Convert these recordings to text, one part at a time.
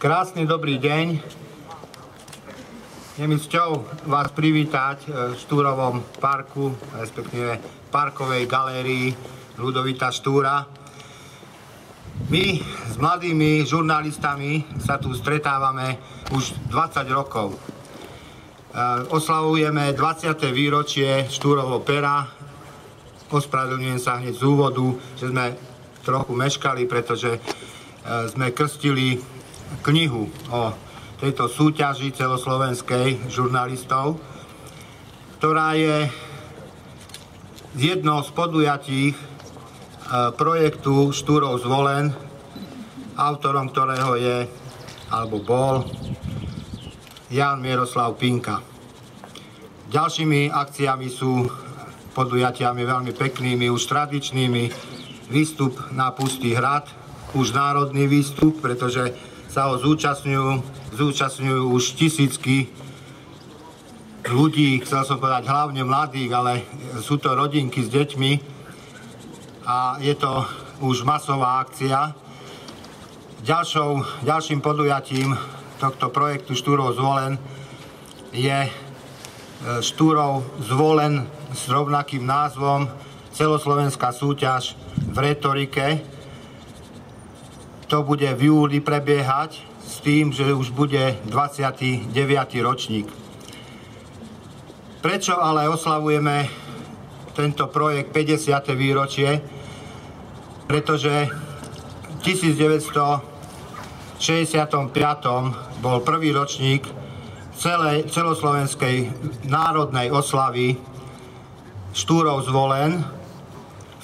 Krásny dobrý deň. Je mi cťou vás privítať v Štúrovom parku, respektíve parkovej galérii Ludovita Štúra. My s mladými žurnalistami sa tu stretávame už 20 rokov. Oslavujeme 20. výročie Štúrovo pera. Ospravedlňujem sa hneď z úvodu, že sme trochu meškali, pretože sme krstili knihu o tejto súťaži celoslovenskej žurnalistov, ktorá je jednou z podujatí e, projektu Štúrov zvolen, autorom ktorého je, alebo bol, Jan Mieroslav Pinka. Ďalšími akciami sú podujatiami veľmi peknými, už tradičnými, výstup na Pustý hrad, už národný výstup, pretože sa ho zúčastňujú, zúčastňujú už tisícky ľudí, chcel som povedať hlavne mladých, ale sú to rodinky s deťmi a je to už masová akcia. Ďalšou, ďalším podujatím tohto projektu Štúrov zvolen je e, Štúrov zvolen s rovnakým názvom celoslovenská súťaž v retorike, to bude v júli prebiehať s tým, že už bude 29. ročník. Prečo ale oslavujeme tento projekt 50. výročie? Pretože v 1965. bol prvý ročník celej, celoslovenskej národnej oslavy Štúrov zvolen.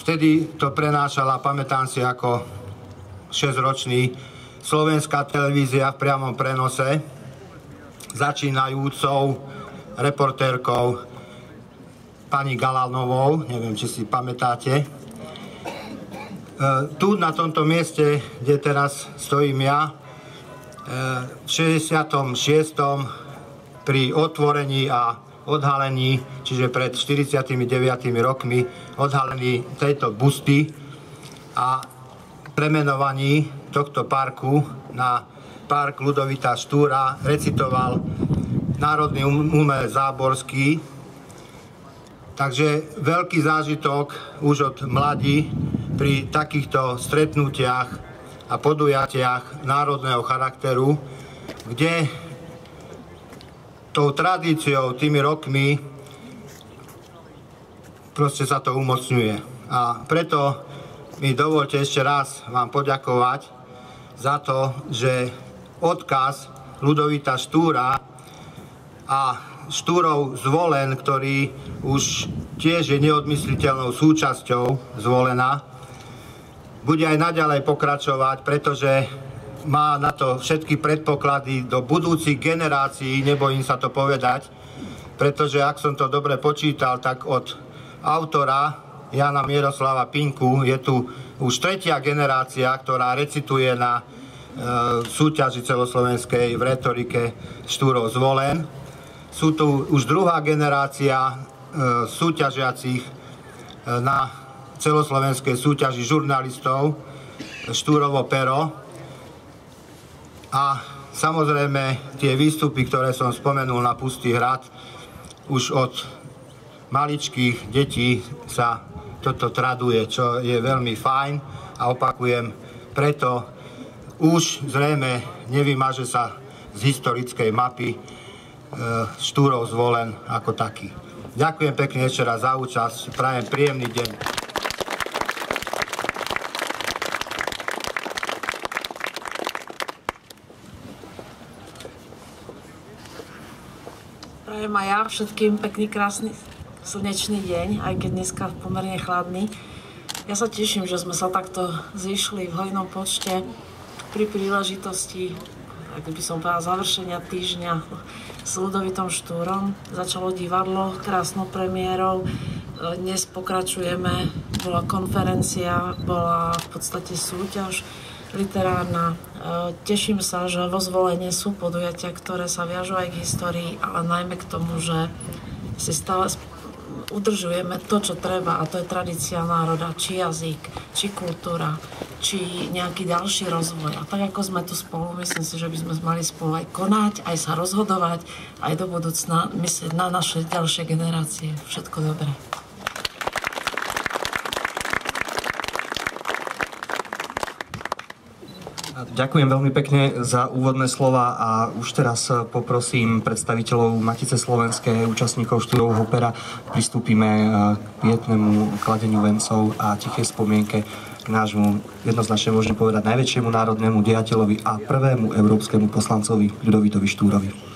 Vtedy to prenášala, pamätám si, ako 6-ročný slovenská televízia v priamom prenose, začínajúcou reportérkou pani Galanovou, neviem, či si pamätáte. E, tu na tomto mieste, kde teraz stojím ja, e, v 66. pri otvorení a odhalení, čiže pred 49 rokmi, odhalení tejto busty a premenovaní tohto parku na park Ludovita Štúra recitoval národný um-, umelec Záborský. Takže veľký zážitok už od mladí pri takýchto stretnutiach a podujatiach národného charakteru, kde tou tradíciou, tými rokmi proste sa to umocňuje. A preto mi dovolte ešte raz vám poďakovať za to, že odkaz Ludovita Štúra a Štúrov zvolen, ktorý už tiež je neodmysliteľnou súčasťou zvolená, bude aj naďalej pokračovať, pretože má na to všetky predpoklady do budúcich generácií, nebojím sa to povedať, pretože ak som to dobre počítal, tak od autora Jana Mieroslava Pinku. Je tu už tretia generácia, ktorá recituje na e, súťaži celoslovenskej v retorike Štúrov zvolen. Sú tu už druhá generácia e, súťažiacich e, na celoslovenskej súťaži žurnalistov Štúrovo pero. A samozrejme tie výstupy, ktoré som spomenul na Pustý hrad, už od maličkých detí sa toto traduje, čo je veľmi fajn a opakujem, preto už zrejme nevymaže sa z historickej mapy e, Štúrov zvolen ako taký. Ďakujem pekne ešte raz za účasť, prajem príjemný deň. Prajem aj ja všetkým pekný, krásny slnečný deň, aj keď dneska pomerne chladný. Ja sa teším, že sme sa takto zišli v hojnom počte pri príležitosti, ak by som povedala, završenia týždňa s Ludovitom Štúrom. Začalo divadlo krásnou premiérou, dnes pokračujeme, bola konferencia, bola v podstate súťaž literárna. Teším sa, že vo zvolenie sú podujatia, ktoré sa viažú aj k histórii, ale najmä k tomu, že si stále udržujeme to, čo treba a to je tradícia národa, či jazyk, či kultúra, či nejaký ďalší rozvoj. A tak ako sme tu spolu, myslím si, že by sme mali spolu aj konať, aj sa rozhodovať, aj do budúcna myslieť na naše ďalšie generácie. Všetko dobré. Ďakujem veľmi pekne za úvodné slova a už teraz poprosím predstaviteľov Matice Slovenskej, účastníkov štúrovho opera, pristúpime k pietnému kladeniu vencov a tichej spomienke k nášmu, jednoznačne môžem povedať, najväčšiemu národnému diateľovi a prvému európskemu poslancovi Ľudovitovi Štúrovi.